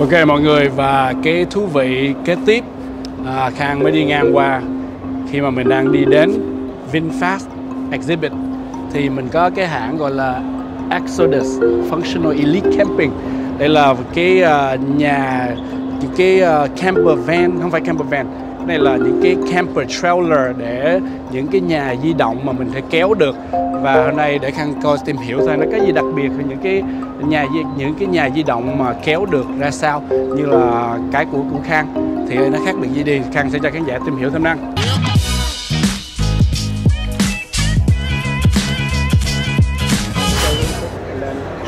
Ok mọi người và cái thú vị kế tiếp à, Khang mới đi ngang qua. Khi mà mình đang đi đến VinFast Exhibit thì mình có cái hãng gọi là Exodus Functional Elite Camping. Đây là cái uh, nhà cái uh, camper van không phải camper van này là những cái camper trailer để những cái nhà di động mà mình thể kéo được và hôm nay để khang coi tìm hiểu xem nó có gì đặc biệt về những cái nhà những cái nhà di động mà kéo được ra sao như là cái của của khang thì nó khác biệt gì đi khang sẽ cho khán giả tìm hiểu thêm năng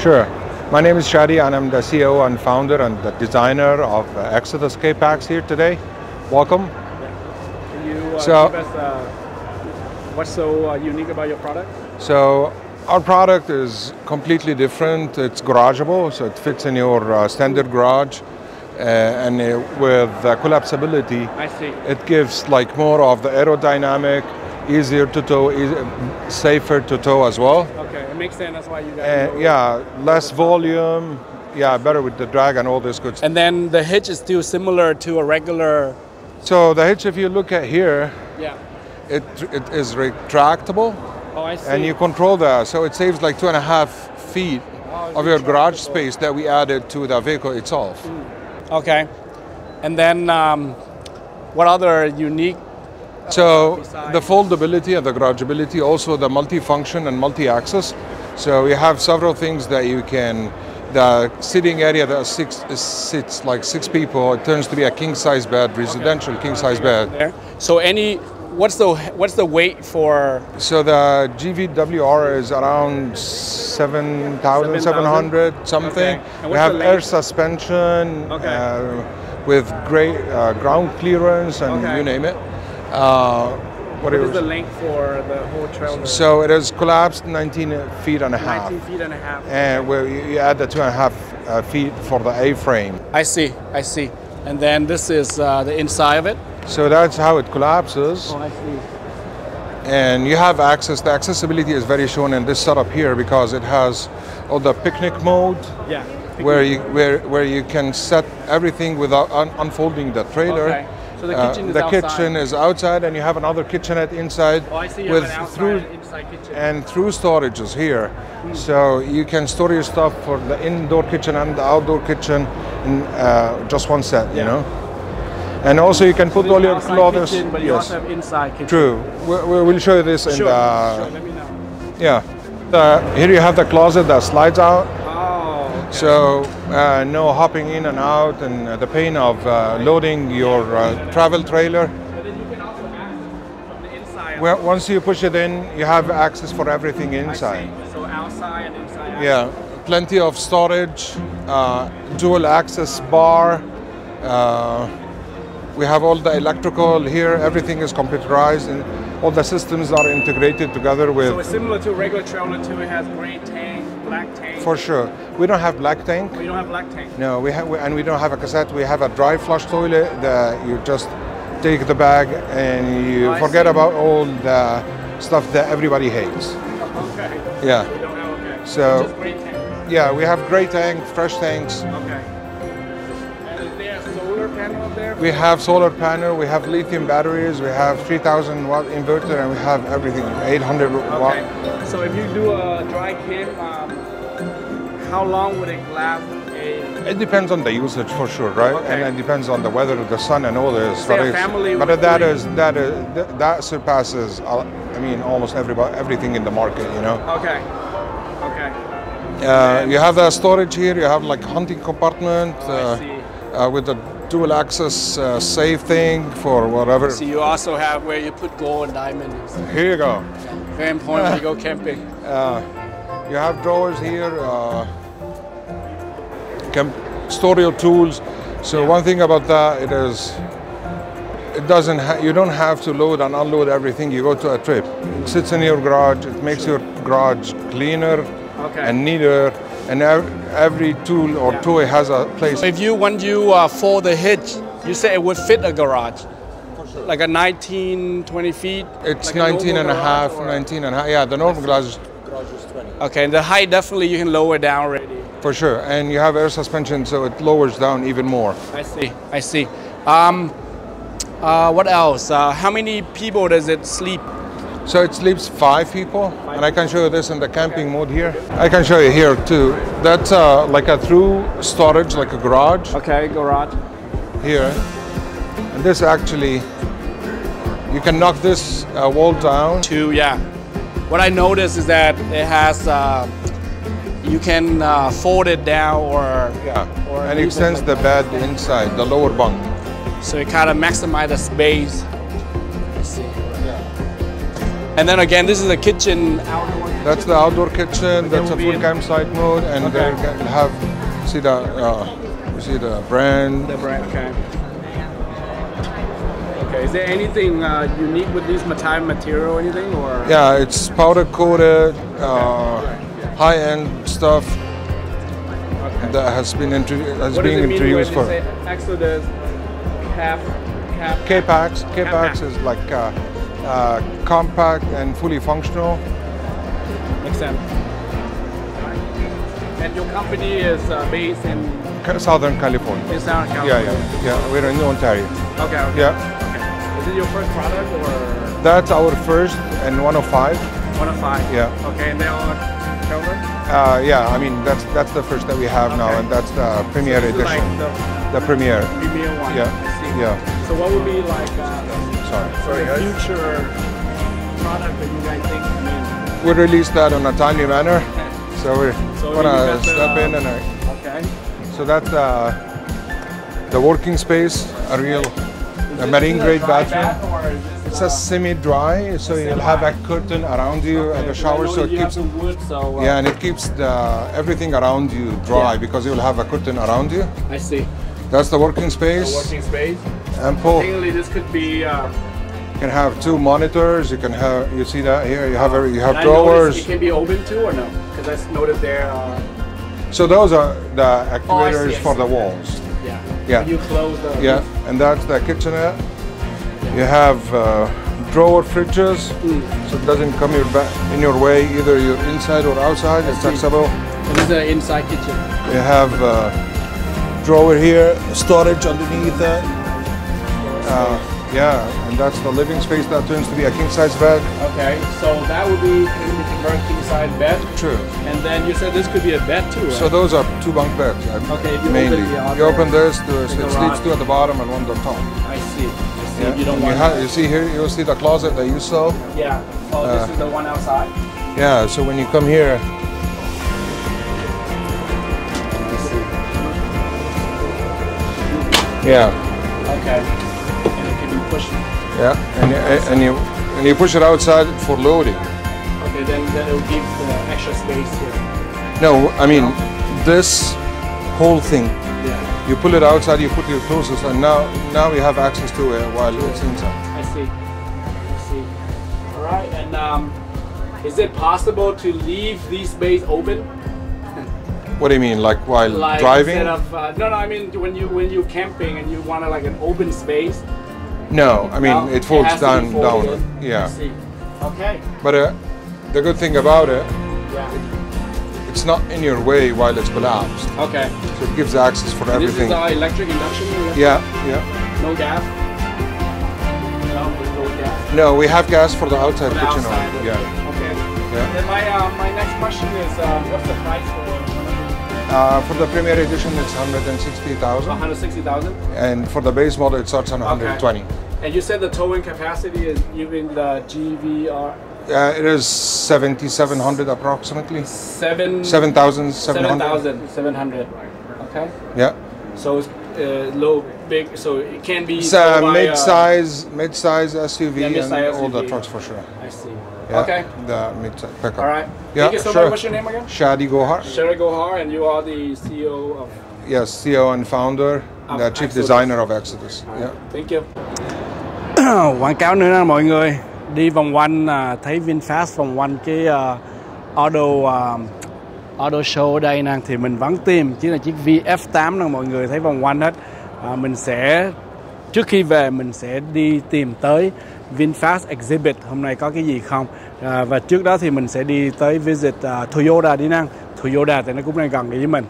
Sure. My name is Shadi and I'm the CEO and founder and the designer of uh, Exodus K-Packs here today. Welcome. Can you uh, So- give us uh, what's so uh, unique about your product? So our product is completely different. It's garageable, so it fits in your uh, standard garage. Uh, and uh, with uh, collapsibility, I see. it gives like more of the aerodynamic, easier to tow, easy, safer to tow as well. Okay, it makes sense. That's why you guys. Uh, yeah, less volume. Yeah, better with the drag and all this good stuff. And then the hitch is still similar to a regular. So the hitch, if you look at here, Yeah. it, it is retractable Oh, I see. and you control that. So it saves like two and a half feet Oh, of your garage space that we added to the vehicle itself. Okay. And then um, what other unique? So the foldability and the garageability, also the multi-function and multi-access. So you have several things that you can. The sitting area that six sits like six people, it turns to be a king-size bed, residential king-size bed. There. So any, what's the what's the weight for? So the GVWR is around 7,700 something. Okay. We have air suspension Okay. uh, with great uh, ground clearance and Okay. you name it. Uh, what What it is the length for the whole trailer? so it is collapsed 19 feet and a half. 19 feet and a half. And where you you add the two and a half uh, feet for the A-frame. I see. I see. And then this is uh, the inside of it. So that's how it collapses. I see. and you have access. The accessibility is very shown in this setup here because it has all the picnic mode Yeah. where you where where you can set everything without un- unfolding the trailer. Okay. So the Uh, kitchen is the outside. kitchen is outside, and you have another kitchenette inside Oh, I see. You with have an through and inside kitchen. and through storages here. So you can store your stuff for the indoor kitchen and the outdoor kitchen in uh, just one set. You know. And also you can put There's all your clothes. kitchen, but you yes, also have inside kitchen. true. We, we will show you this in Sure. the sure. Let me know. yeah. The, here you have the closet that slides out. So uh, no hopping in and out, and uh, the pain of uh, loading your uh, travel trailer. But then you can also access from the inside. Well, once you push it in, you have access for everything inside. So outside and inside. Yeah, plenty of storage, uh, dual access bar. Uh, we have all the electrical here. Everything is computerized, and all the systems are integrated together with. So it's similar to a regular trailer too. It has gray tank, black tank. For sure, we don't have black tank. We don't have black tank. No, we have, and we don't have a cassette. We have a dry flush toilet that you just take the bag and you Oh, forget about all the stuff that everybody hates. Okay. Yeah, We don't have okay. So- just gray tank. yeah. We have gray tank, fresh tanks. Okay. We have solar panel. We have lithium batteries. We have 3,000 watt inverter, and we have everything 800 watt. Okay. So if you do a dry camp, um, how long would it last? A It depends on the usage for sure, right? Okay. And it depends on the weather, the sun, and all this. Say a family but with that is that is that, that surpasses. I mean, almost everybody, everything in the market. You know. okay. Okay. Uh, you have the storage here. You have like hunting compartment Oh, I uh, see. uh, with the dual access uh, safe thing for whatever. So you also have where you put gold and diamonds. Here you go. Very important when you go camping. You have drawers here. Uh, can store your tools. So one thing about that it is. It doesn't. Ha- you don't have to load and unload everything. You go to a trip. It sits in your garage. It makes your garage cleaner Okay. and neater. And every tool or toy has a place. If you when you uh, fold the hitch, you say it would fit a garage, like a 19, 20 feet. It's like a 19 and a half, garage, or- 19 and a half. Yeah, the normal garage. Okay, and the height definitely you can lower down already. for sure. And you have air suspension, so it lowers down even more. I see. I see. Um, uh, what else? Uh, how many people does it sleep? So it sleeps five people, and I can show you this in the camping mode here. I can show you here too. That's uh, like a through storage, like a garage Okay, garage. here. And this actually, you can knock this uh, wall down. Two, yeah. What I noticed is that it has, uh, you can uh, fold it down or, Yeah, Or and it extends like the bed inside, the lower bunk. so it kind of maximize the space. And then again, this is the kitchen outdoor. That's the outdoor kitchen. That's a full campsite mode, and Okay. they can have see the uh, see the brand. The brand, okay. Okay, is there anything uh, unique with this material or anything or? Yeah, it's powder coated, uh, high end stuff Okay. that has been introduced has What been it mean when introduced for say Exodus cap, cap? K-Pax. K-Pax K-Pax. is like uh, uh, compact and fully functional. Makes sense. And your company is uh, based in, Southern California. in Southern Yeah, California? yeah, yeah. We're in Ontario. Okay, okay. Yeah, okay. Is it your first product or that's our first and one of five. one of five? Yeah. Okay, and they are covered? Uh, yeah, I mean that's that's the first that we have now, and that's the premiere is edition. like the the premiere. premier one. Yeah, I see. yeah. So what would be like uh, Sorry. for the future product that you guys think? I mean, We released that on a timely manner, so we're so gonna step in uh, and uh, okay. so that's uh, the working space, a real a marine grade bathroom. bath or is this It's a semi-dry, so you'll have a curtain around you at the shower, so it keeps the wood, so uh, yeah, and it keeps the everything around you dry Yeah. because you'll have a curtain around you. I see. That's the working The working space. Ample. Technically, this could be. Uh, You can have two monitors. You can have you see that here. You have you have and I noticed drawers. It can be open too, or no? Because I noticed there. Uh, So those are the actuators Oh, I for the walls. yeah. Yeah. When you close the. Yeah, and that's the kitchenette. You have uh, drawer fridges, Mm. so it doesn't come your back in your way either you're inside or outside. It's see. flexible. This is an inside kitchen. You have uh, drawer here, storage underneath it. Uh, yeah, and that's the living space that turns to be a king size bed. Okay, so that would be converted king size bed, True. and then you said this could be a bed too, right? So those are two bunk beds. Okay, if you mainly. other- you open this, to, it sleeps two at the bottom and one at the top. I see. I see. Yeah. You don't want. you, have, you see here, you'll see the closet that you saw. yeah. Oh, Uh, this is the one outside. Yeah, so when you come here, yeah, Okay. It can be pushed. yeah, and, you- and you and you push it outside for loading. Okay, then then it will give the extra space here. No, I mean this whole thing. Yeah. You pull it outside, you put your clothes, and now now you have access to it while it's inside. I see. I see. All right, and um, is it possible to leave this space open? What do you mean, like while Like driving? instead of uh, no, no. I mean when you when you're camping and you want like an open space. No, I mean it folds be down folded down. in. I Yeah. Okay. but uh, the good thing about it, Yeah. it's not in your way while it's collapsed, Okay. so it gives access for And this everything. is uh, electric induction. Yeah, yeah. No gas. No, no gas. No, we have gas for the outside For the kitchen. outside. Yeah. Okay. Yeah. My uh, my next question is um, what's the price for Uh, for the Premier Edition, it's 160,000, 160,000? and for the base model, it starts on 120. And you said the towing capacity is even the GVR Uh, it is 7,700 approximately. seven 7,700. 7,700. Okay. Yeah. So it's uh, low, big. So it can be. It's a mid-size, mid-size SUV Yeah, and mid-size all the trucks for sure. I see. Yeah, Okay. The mid-size pickup. All right. Yeah, Thank you so sure. much. What's your name again? Shadi Gohar. Sherry Gohar, and you are the CEO of. Yes, CEO and founder, Of the chief Exodus. designer of Exodus. Right. Yeah. Thank you. quảng cáo nữa nè mọi người đi vòng quanh à, thấy VinFast vòng quanh cái à, auto à, auto show ở đây nè thì mình vẫn tìm chỉ là chiếc VF8 nè mọi người thấy vòng quanh hết à, mình sẽ trước khi về mình sẽ đi tìm tới VinFast Exhibit hôm nay có cái gì không? À, và trước đó thì mình sẽ đi tới visit uh, Toyota đi năng Toyota thì nó cũng đang gần đây với mình.